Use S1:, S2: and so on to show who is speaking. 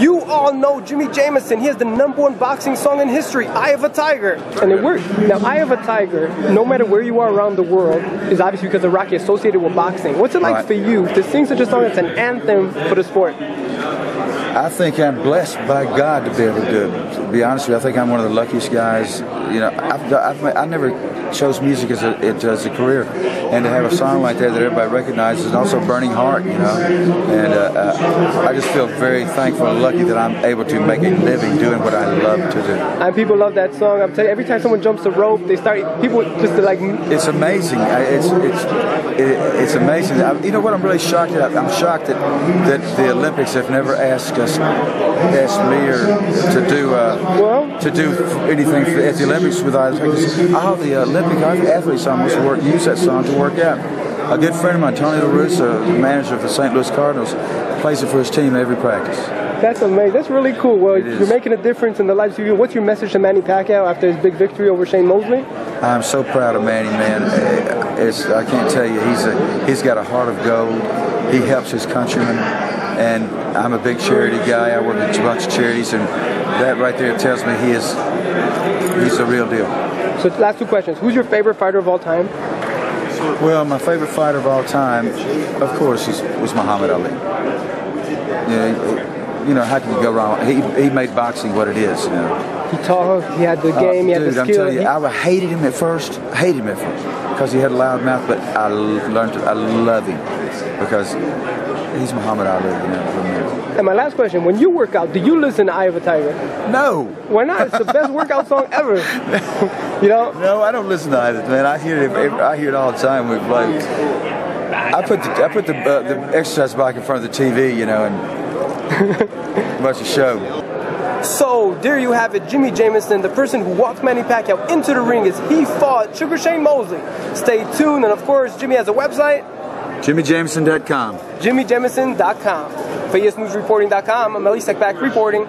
S1: You all know Jimi Jamison. He has the number one boxing song in history, Eye of a Tiger. And it worked. Now, Eye of a Tiger, no matter where you are around the world, is obviously because of Rocky associated with boxing. What's it like
S2: Right.
S1: for you to sing such a song that's an anthem for the sport?
S2: I think I'm blessed by God to be able to do it. To be honest with you, I think I'm one of the luckiest guys. You know, I've, I've, I never chose music as a, it- as a career, and to have a song like that that everybody recognizes, and also Burning Heart, you know, and uh, uh, I just feel very thankful and lucky that I'm able to make a living doing what I love to do.
S1: And people love that song. I'm telling you, every time someone jumps the rope, they start, people just like,
S2: It's amazing. It's it's it, it's amazing. I, you know what? I'm really shocked at. I'm shocked that that the Olympics have never asked us, asked me or to do uh,
S1: Well-
S2: to do anything for, at the Olympics with us. All the Olympic athletes almost work use that song to work out. A good friend of mine, Tony La Russa, the manager of the St. Louis Cardinals, plays it for his team every practice.
S1: that's amazing. That's really cool. Well,
S2: It is.
S1: you're making a difference in the lives of people. What's your message to Manny Pacquiao after his big victory over Shane Mosley?
S2: I'm so proud of Manny, man. It's, I can't tell you, he's a, he's got a heart of gold. He helps his countrymen, and I'm a big charity guy. I work with a bunch of charities, and that right there tells me he is he's the real deal.
S1: So, last two questions. Who's your favorite fighter of all time?
S2: Well, my favorite fighter of all time, of course, is, was Muhammad Ali. You know, you know, how can you go wrong? He, he made boxing what it is. You know.
S1: He tall, he had the game, he had
S2: Uh, Dude,
S1: the
S2: I'm
S1: skill.
S2: telling you, I hated him at first. Hated him at first because he had a loud mouth. But I learned to. I love him because he's Muhammad Ali. You know,
S1: and my last question: When you work out, do you listen to "Eye of a Tiger"?
S2: No,
S1: Why not? It's the best workout song ever. you know,
S2: no, I don't listen to either, man. I hear it. every- I hear it all the time. We play. I put the I put the uh, the exercise bike in front of the TV, you know, and watch the show.
S1: So there you have it, Jimi Jamison, the person who walked Manny Pacquiao into the ring as he fought Sugar Shane Mosley. Stay tuned, and of course, Jimi has a website,
S2: JimiJamison.com.
S1: JimiJamison.com. For ESNewsReporting.com, I'm Elie Seckbach reporting.